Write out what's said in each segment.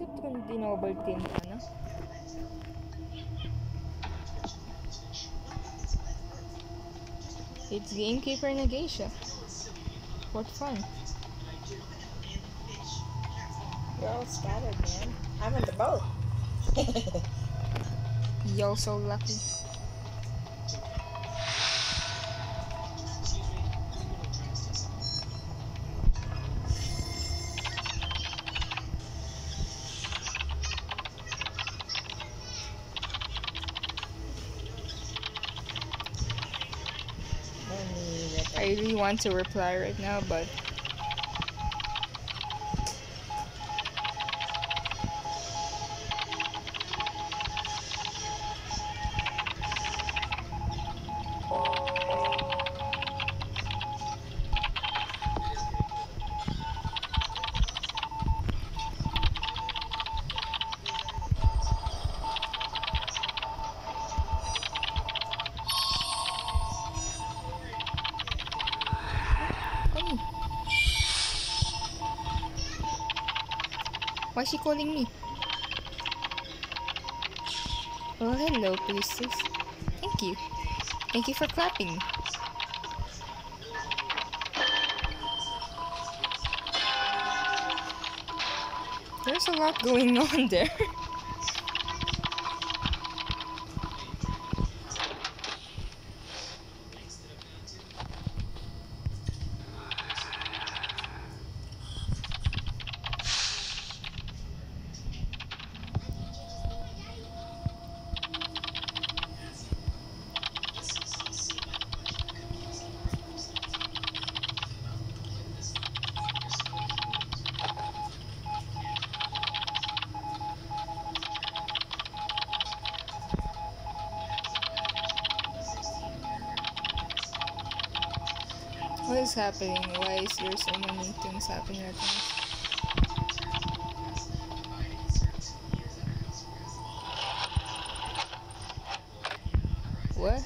Except kung dinoble team ka na. It's Gamekeeper Negasha. What fun. You're all scattered, man. I'm in the boat. You're so lucky. I really want to reply right now, but she calling me? Oh, hello, priestess. Thank you. Thank you for clapping. There's a lot going on there. Is happening? Why is there so many things happening at once? What?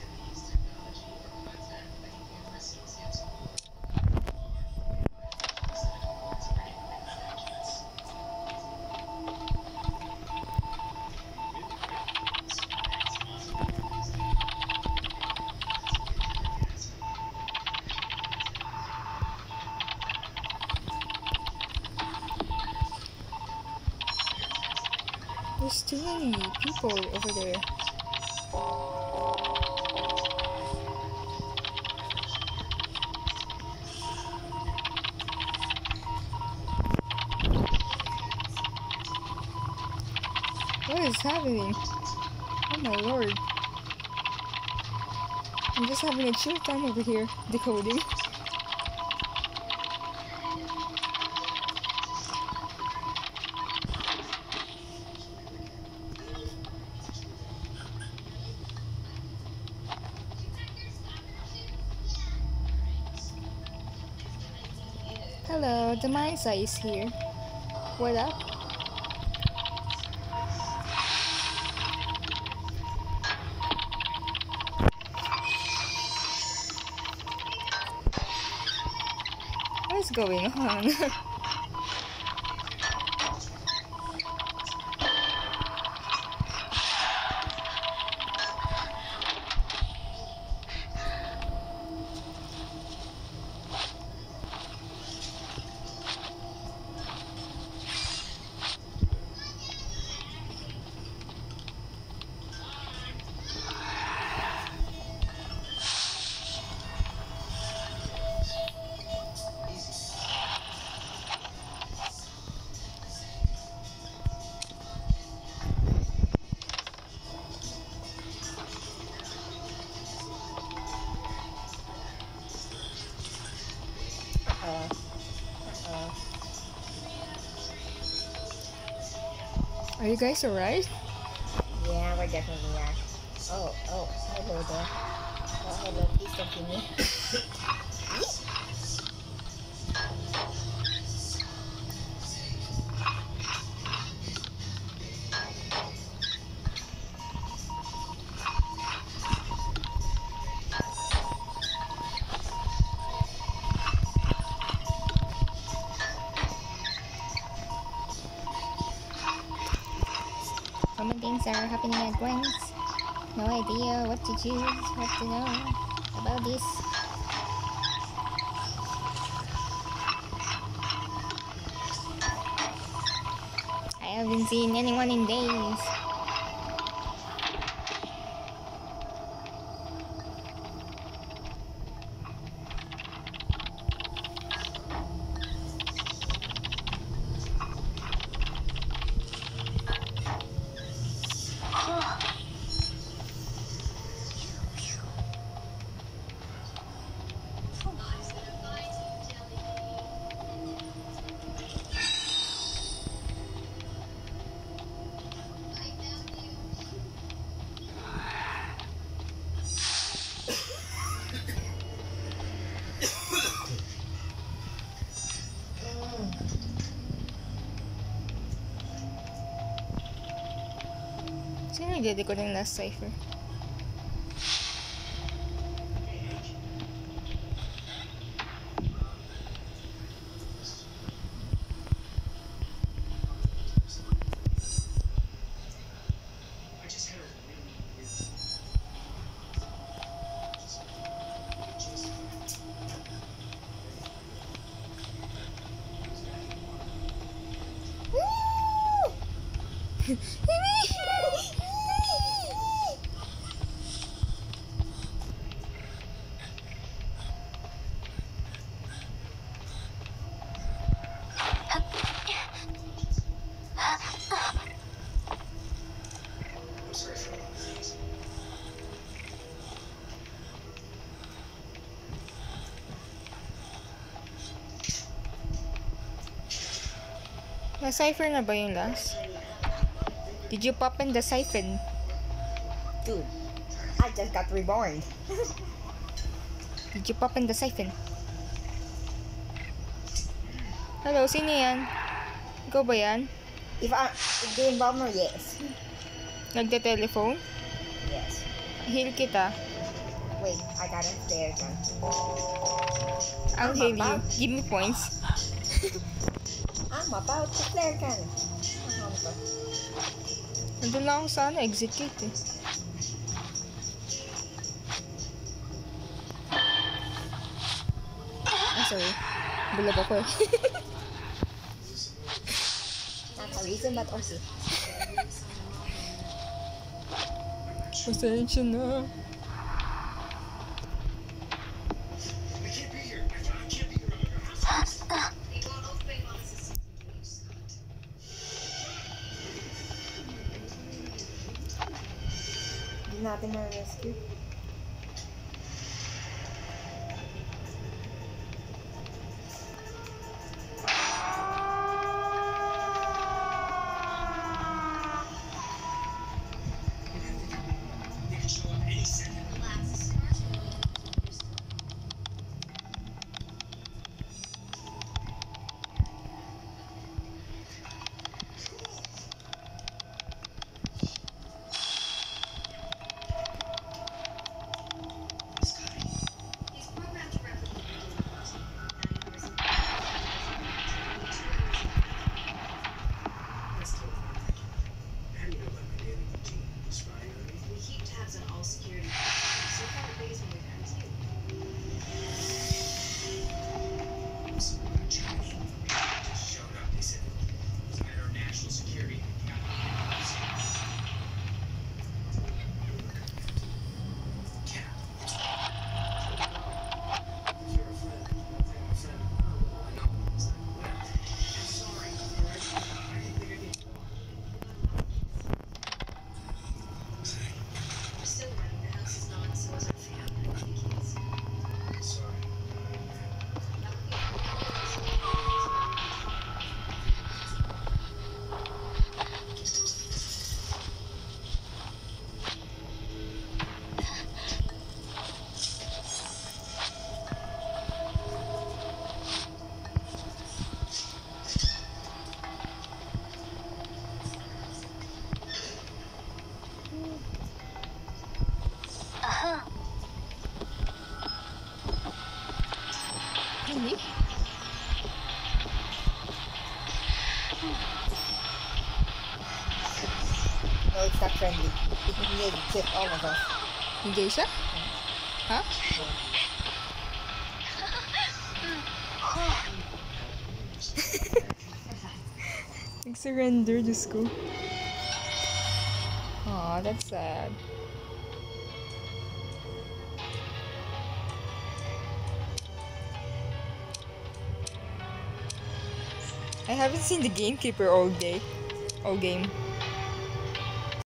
Too many people over there. What is happening? Oh my lord. I'm just having a chill time over here, decoding. Hello, the Misa is here. What up? What is going on? you guys alright? yeah, we're definitely are. Oh, oh, hello there. Oh, hello, please continue. Things are happening at once. No idea what to choose, what to know about this. I haven't seen anyone in days. and then they're gonna last cipher. Na-cipher na ba yung last? Did you pop in the siphon? Dude, I just got reborn. Did you pop in the siphon? Hello, sino yan? Ikaw ba yan? If I if the bomber, yes. Nagte-telephone? Yes. Heal kita. Wait, I got a flare gun. I'll heal you. Give me points. I'm about to. Ano to? Nandun lang ako sa ano, execute eh. Ah, sorry. Bulag ako eh. Not a reason, but also. Pasensya na. Di natin friendly. It nearly killed all of us. Geisha? Ha? Nag-surrender, Diyos ko. Aw, that's sad. I haven't seen the gamekeeper all day. All game.